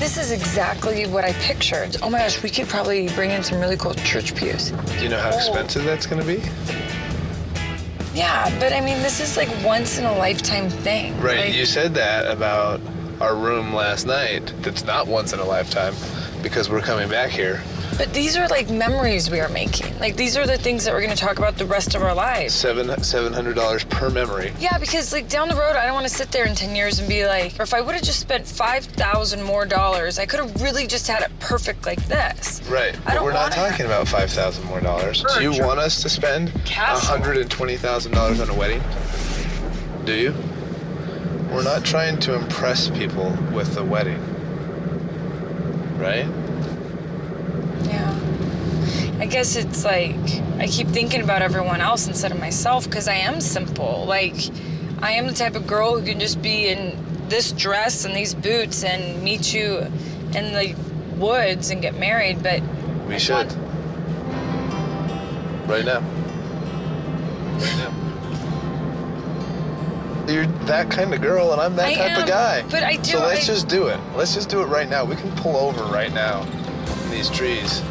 This is exactly what I pictured. Oh my gosh, we could probably bring in some really cool church pews. Do you know how oh. expensive that's gonna be? Yeah, but I mean, this is like once in a lifetime thing. Right, Like, you said that about our room last night. That's not once in a lifetime because we're coming back here. But these are like memories we are making. Like these are the things that we're going to talk about the rest of our lives. Seven seven hundred dollars per memory. Yeah, because like down the road, I don't want to sit there in 10 years and be like, or if I would have just spent 5,000 more dollars, I could have really just had it perfect like this. Right. I But we're not talking about five thousand more dollars. Do you want us to spend hundred and twenty thousand dollars on a wedding? Do you? We're not trying to impress people with the wedding. Right? I guess it's like I keep thinking about everyone else instead of myself because I am simple. Like, I am the type of girl who can just be in this dress and these boots and meet you in the woods and get married, but We I should. want- Right now. Right now. You're that kind of girl, and I'm that I type am, of guy. but I do- So let's I- just do it. Let's just do it right now. We can pull over right now in these trees.